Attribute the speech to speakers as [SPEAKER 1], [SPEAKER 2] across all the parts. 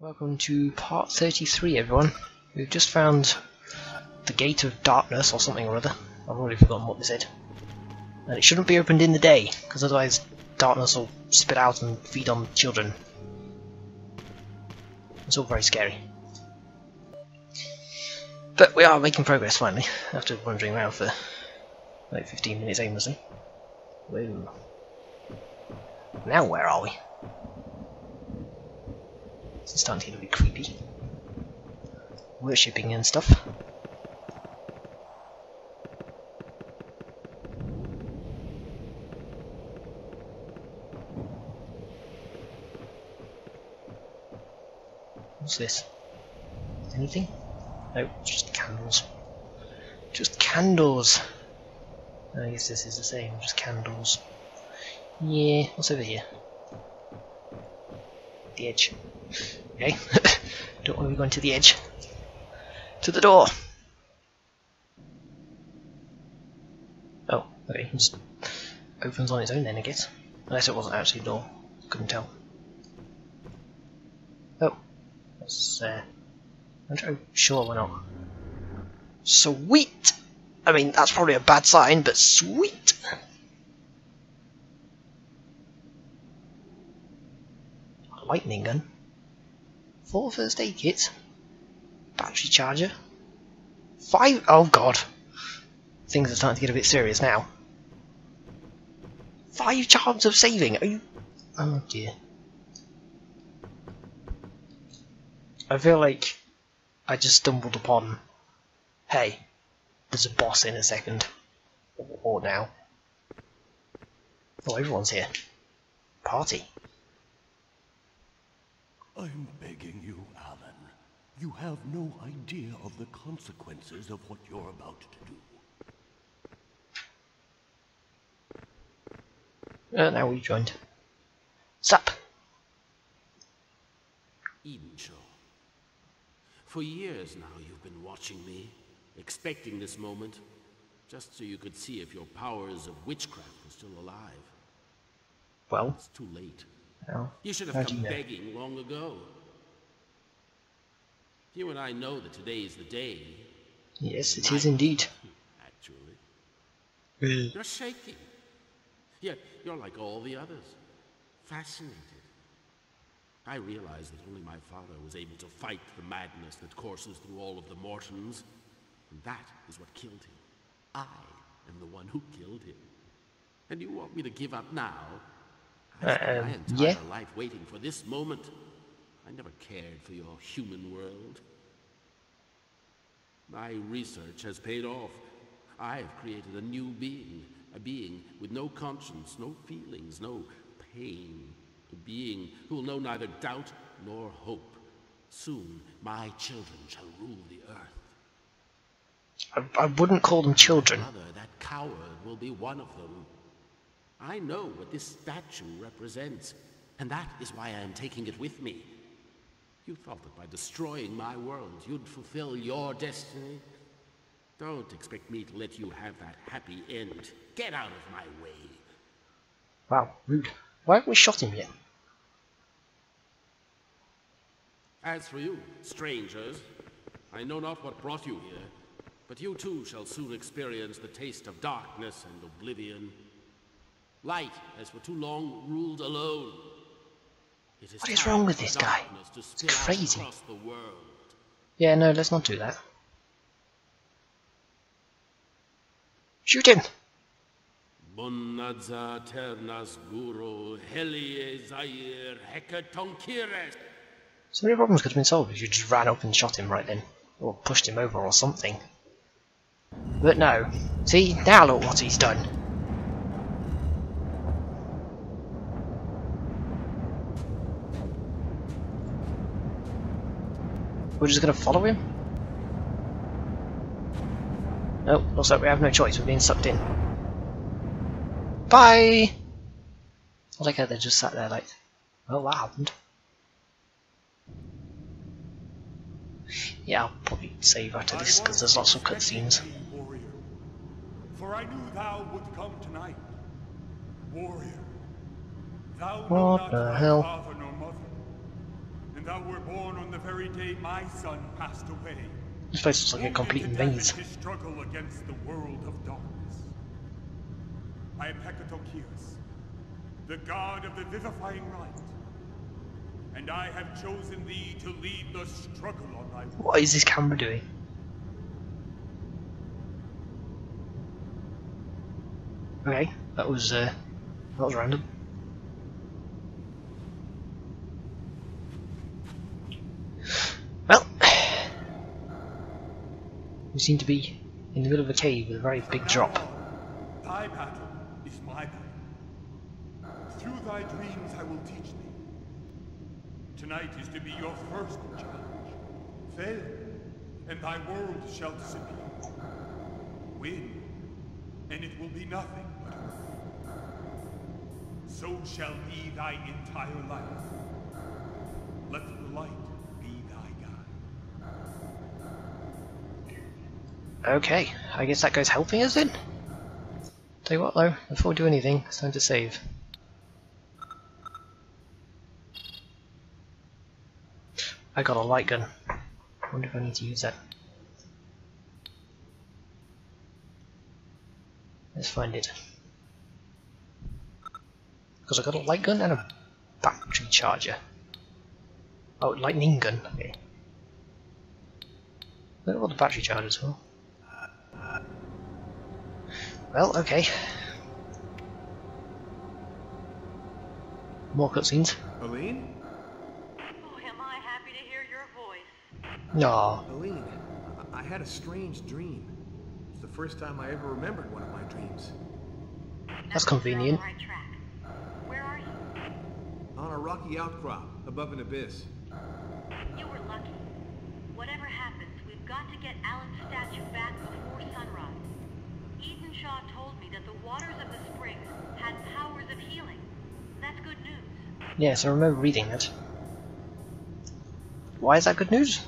[SPEAKER 1] Welcome to part 33 everyone. We've just found the Gate of Darkness or something or other. I've already forgotten what they said. And it shouldn't be opened in the day, because otherwise darkness will spit out and feed on children. It's all very scary. But we are making progress finally, after wandering around for like 15 minutes aimlessly. Whoa. Now where are we? It's starting to get a bit creepy. Worshipping and stuff. What's this? Anything? No, just candles. Just candles! I guess this is the same, just candles. Yeah, what's over here? The edge. Okay. Don't want to be going to the edge. To the door! Oh, okay, it just opens on its own then, I guess. Unless it wasn't actually a door. Couldn't tell. Oh. That's, uh... I'm sure we're not. Sweet! I mean, that's probably a bad sign, but sweet! lightning gun. Four first aid kits. Battery charger. Five. Oh god. Things are starting to get a bit serious now. Five charms of saving. Are you? Oh dear. I feel like I just stumbled upon. Hey, there's a boss in a second. Or now. Oh, everyone's here. Party.
[SPEAKER 2] I'm begging you, Alan. You have no idea of the consequences of what you're about to
[SPEAKER 1] do. Uh, now we joined. Sup?
[SPEAKER 3] Edenshaw. For years now you've been watching me, expecting this moment, just so you could see if your powers of witchcraft were still alive.
[SPEAKER 1] Well?
[SPEAKER 3] It's too late. You should have come begging long ago. You and I know that today is the day.
[SPEAKER 1] Yes, it is indeed.
[SPEAKER 3] Actually. You're shaking. Yeah, you're like all the others. Fascinated. I realize that only my father was able to fight the madness that courses through all of the Mortons. And that is what killed him. I am the one who killed him. And you want me to give up now? I spent my entire
[SPEAKER 1] yeah.
[SPEAKER 3] life waiting for this moment. I never cared for your human world. My research has paid off. I have created a new being, a being with no conscience, no feelings, no pain. A being who will know neither doubt nor hope. Soon, my children shall rule the earth.
[SPEAKER 1] I, I wouldn't call them children.
[SPEAKER 3] Brother, that coward will be one of them. I know what this statue represents, and that is why I am taking it with me. You thought that by destroying my world, you'd fulfill your destiny? Don't expect me to let you have that happy end. Get out of my way.
[SPEAKER 1] Wow, rude. Why haven't we shot him yet?
[SPEAKER 3] As for you, strangers, I know not what brought you here, but you too shall soon experience the taste of darkness and oblivion. Light has for too long ruled alone.
[SPEAKER 1] what is wrong with this guy? It's crazy. Yeah, no, let's not do that. Shoot him!
[SPEAKER 3] So
[SPEAKER 1] many problems could have been solved if you just ran up and shot him right then. Or pushed him over or something. But no. See, now look what he's done. We're just gonna follow him? Nope, looks like we have no choice, we're being sucked in. Bye! I like how they just sat there like, well that happened. Yeah, I'll probably save after this because there's lots of cutscenes.
[SPEAKER 2] For I knew thou would come tonight. Warrior. Thou
[SPEAKER 1] what the hell?
[SPEAKER 2] Father nor mother,
[SPEAKER 4] And thou were born on the very day my son passed away.
[SPEAKER 1] This place looks like a complete maze.
[SPEAKER 4] struggle against the world of darkness. I am Hecatokius, the god of the vivifying light. And I have chosen thee to lead the struggle on thy.
[SPEAKER 1] What is this camera doing? Okay, that was uh, that was random. We seem to be in the middle of a cave with a very big drop.
[SPEAKER 4] Thy battle is my battle. Through thy dreams I will teach thee. Tonight is to be your first challenge. Fail, and thy world shall disappear. Win, and it will be nothing but earth. So shall be thy entire life. Let the light
[SPEAKER 1] Okay, I guess that guy's helping us then. Tell you what though, before we do anything, it's time to save. I got a light gun. wonder if I need to use that. Let's find it. Because I got a light gun and a battery charger. Oh, lightning gun. Okay. I don't know what the battery charger's for. Well, okay. More cutscenes.
[SPEAKER 5] Aline?
[SPEAKER 6] Oh, am I happy to hear your voice.
[SPEAKER 1] No.
[SPEAKER 5] Aline, I I had a strange dream. It's the first time I ever remembered one of my dreams.
[SPEAKER 1] That's
[SPEAKER 6] That means you're
[SPEAKER 1] convenient.
[SPEAKER 6] On the right track. Where are you?
[SPEAKER 5] On a rocky outcrop above an abyss.
[SPEAKER 6] You were lucky. Whatever happens, we've got to get Alan's statue back before the waters of the springs had powers of healing. That's good news.
[SPEAKER 1] Yes, I remember reading that. Why is that good news?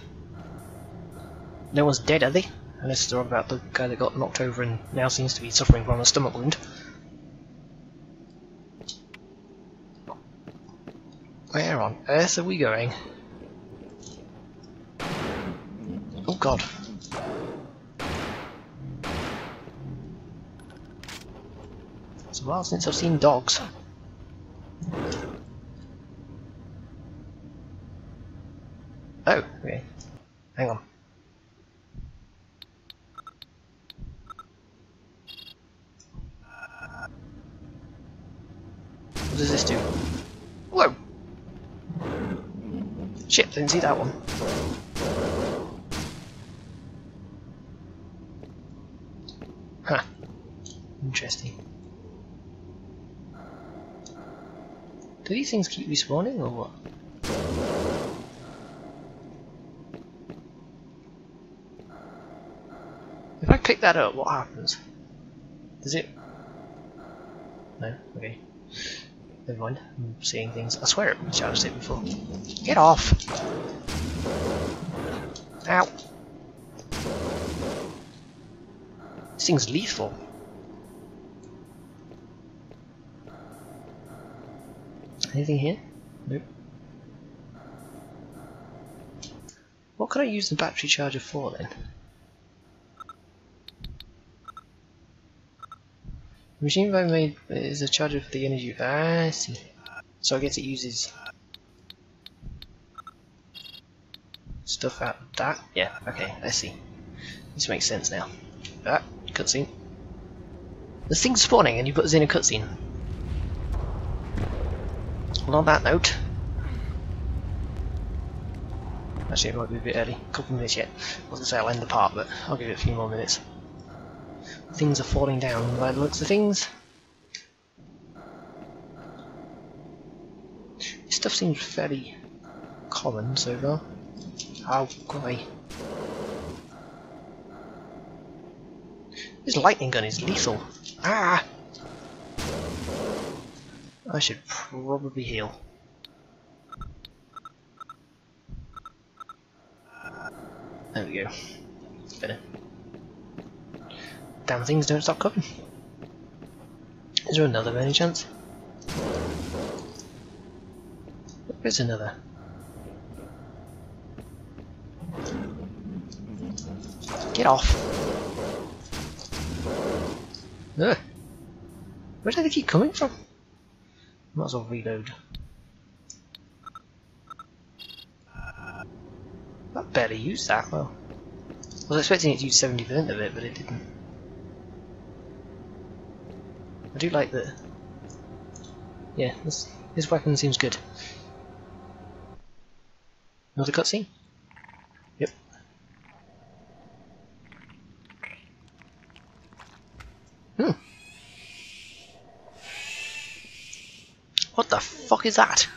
[SPEAKER 1] No one's dead, are they? Unless they're about the guy that got knocked over and now seems to be suffering from a stomach wound. Where on earth are we going? Oh god. It's a while since I've seen dogs. Oh, okay. Hang on. What does this do? Whoa! Shit, didn't see that one. Huh. Interesting. Do these things keep respawning or what? If I pick that up, what happens? Does it? No? Okay. Never mind. I'm seeing things. I swear it charged it before. Get off! Ow! This thing's lethal. Anything here? Nope. What could I use the battery charger for then? The machine I made is a charger for the energy. Ah, I see. So I guess it uses stuff out of that. Yeah, okay, I see. This makes sense now. Ah, cutscene. This thing's spawning and you put us in a cutscene. On that note, actually it might be a bit early, a couple of minutes yet. I was going to say I'll end the part, but I'll give it a few more minutes. Things are falling down by the looks of things. This stuff seems fairly common so far. Oh, grey. This lightning gun is lethal. Ah! I should probably heal. Uh, there we go. Better. Damn things don't stop coming. Is there another by any chance? There is another. Get off. Ugh. Where do they keep coming from? Might as well reload. Uh, that barely used that, well. I was expecting it to use 70% of it, but it didn't. I do like the... Yeah, this, this weapon seems good. Another cutscene? Yep. Hmm. What the fuck is that?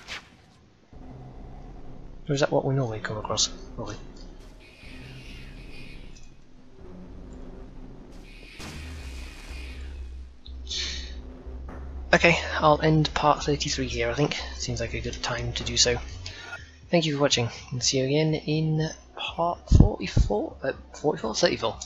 [SPEAKER 1] Or is that what we normally come across? Probably. Okay, I'll end part 33 here I think. Seems like a good time to do so. Thank you for watching, and see you again in part 44, uh, 44? 34.